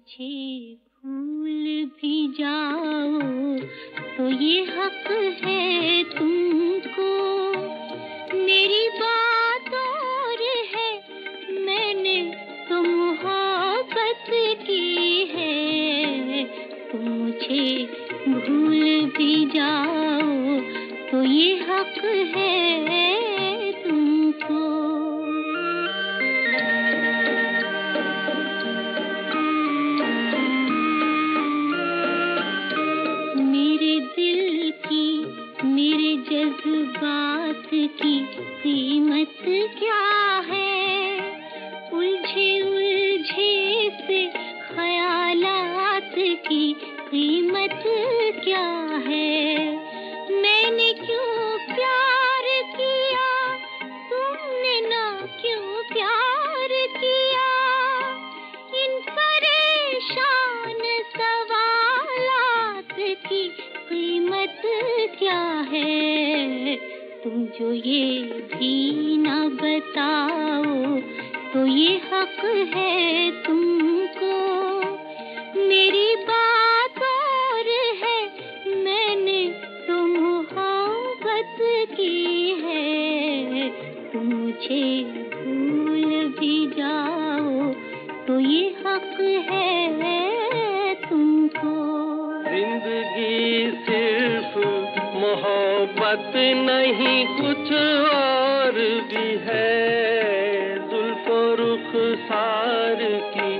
मुझे भूल भी जाओ। तो ये हक है तुमको। मेरी बात और है, मैंने तो मोहब्बत की है। तुम मुझे भूल भी जाओ। तो ये हक है जज्बात की कीमत क्या है? उलझे उलझे से ख्यालात की कीमत क्या है? मैंने क्यों प्यार किया? तुमने ना क्यों प्यार किया? इन परेशान सवालात की कीमत क्या है? तुम जो ये भी ना बताओ तो ये हक है तुमको। मेरी बात और है, मैंने तो मोहब्बत की है। तुम मुझे भूल भी जाओ तो ये हक है मोहब्बत नहीं, कुछ और भी है। जुल्फो रुख सार की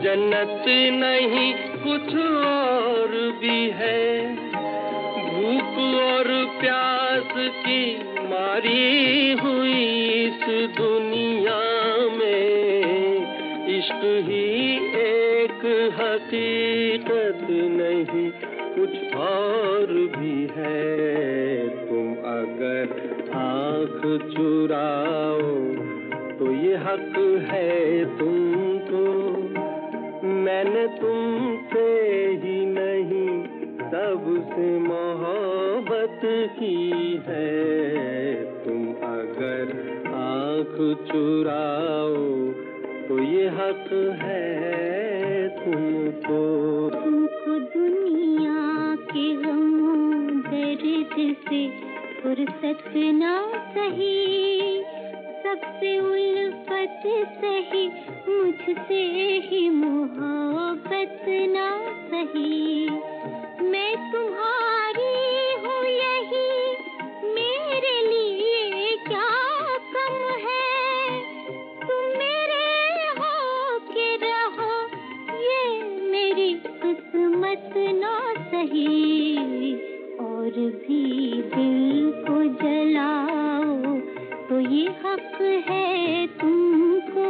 जन्नत नहीं, कुछ और भी है। भूख और प्यास की मारी हुई इस दुनिया में, इश्क ही एक हकीकत नहीं, कुछ और ये हक है तुमको। मैंने तुमसे ही नहीं, सबसे मोहब्बत की है। तुम अगर आँख चुराओ तो ये हक है तुमको। तुमको दुनिया के गमों दर्द से फुर्सत ना सही सबसे उल्फत सही मुझसे ही मोहब्बत ना सही। हक है तुमको।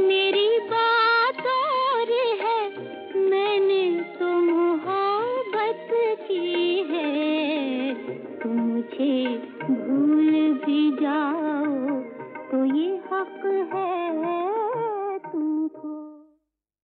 मेरी बात और है, मैंने तो मोहब्बत की है। तुम मुझे भूल भी जाओ तो ये हक है।